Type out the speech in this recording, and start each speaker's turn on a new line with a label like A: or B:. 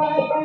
A: Bye.